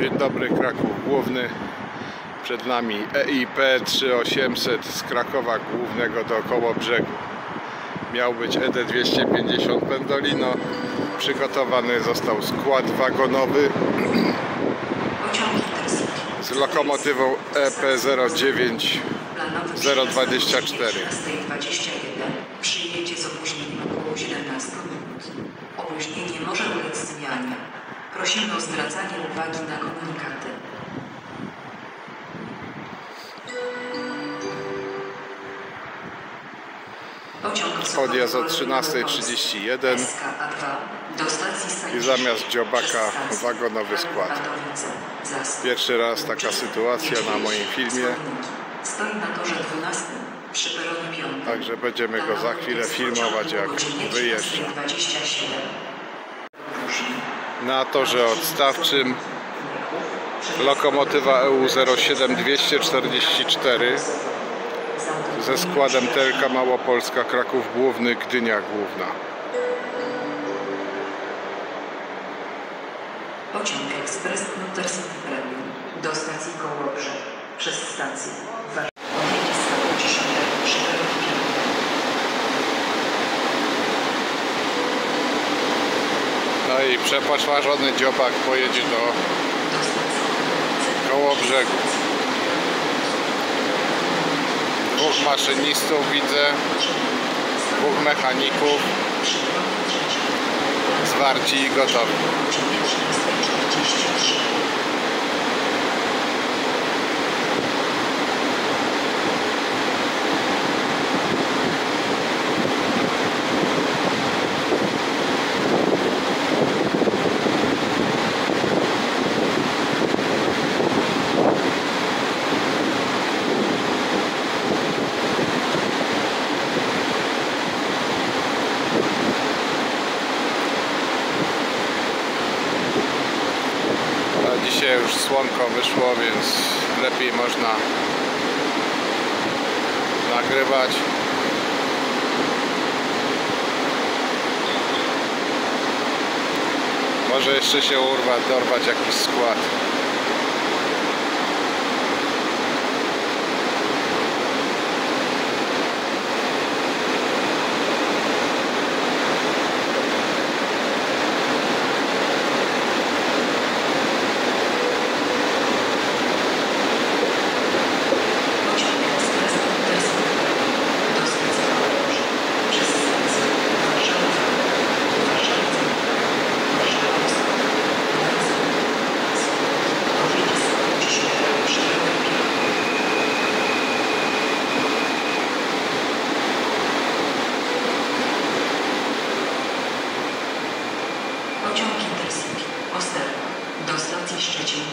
Dzień dobry, Kraków Główny. Przed nami EIP 3800 z Krakowa Głównego do Kołobrzegu. Miał być ED 250 Pendolino. Przygotowany został skład wagonowy z lokomotywą E EP09 Planowy 024. 16.21 przyjedzie z opóźnieniem około 17 minut. Opóźnienie może ulec zmianie. Prosimy o zwracanie uwagi na komunikaty. Odjazd o osobowy 13.31 SKA2 do stacji Sajczysz. I zamiast dziobaka wagonowy skład. Pierwszy raz taka sytuacja na moim filmie. Stoi na torze 12 przy peronie 5. Także będziemy go za chwilę filmować jak wyjeżdża. Na torze odstawczym lokomotywa E EU 07244 ze składem TLK Małopolska Kraków Główny Gdynia Główna. Pociąg ekspres Intercity Premium do stacji Kołobrzeg przez stację Warszawa. Odjedzie z koło 10 przy peronie 5. I przepoczwarzony dziobak pojedzie do Katowice. Kołobrzegu. Dwóch maszynistów widzę, dwóch mechaników zwarci i gotowi. Godzinie 13.43. A dzisiaj już słonko wyszło, więc lepiej można nagrywać. Może jeszcze się urwa, dorwać jakiś skład. Pociąg ekspres Intercity Premium do stacji Kołobrzeg przez stację Warszawa. Warszawa. Warszawa Wschód. Odjedzie z koło 10 przy peronie 5. Pociąg Intercity Osterwa stacji Szczecin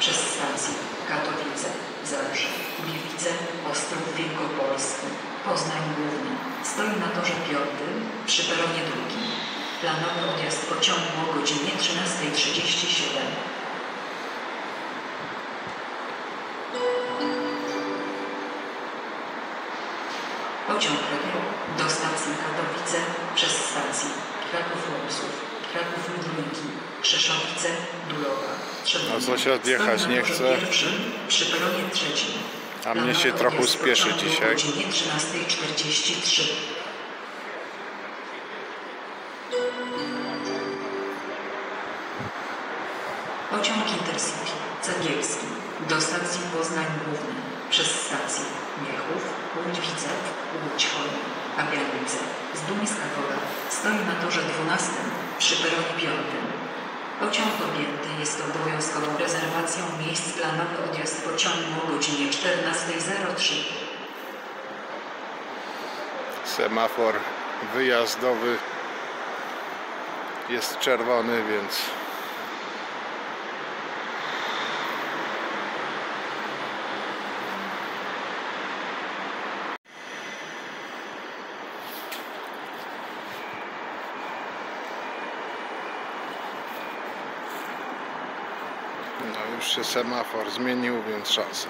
przez stację Katowice, Zabrze, Gliwice, Ostrów Wielkopolski, Poznań Główny. Stoi na torze piątym przy peronie drugim. Planowy odjazd pociągu o godzinie 13.37. Pociąg Regio do stacji Katowice przez stację Kraków Łomsów, Kraków Ludwiki, Krzeszowice, Dulowa, Trzebnica. A sąsiad jechać Stoi na nie chce. Pierwszym, przy peronie trzecim. A mnie się trochę spieszy dzisiaj. godzinie 13.43. Pociąg Intercity Cegielski do stacji Poznań Główny przez stację Miechów, Łódź Widzew, Łódź Chojna, Pabianice, Zduńska stoi na torze 12 przy peronie 5. Pociąg objęty jest obowiązkową rezerwacją miejsc planowy odjazd pociągu o godzinie 14.03. Semafor wyjazdowy jest czerwony, więc już się semafor zmienił, więc szansa.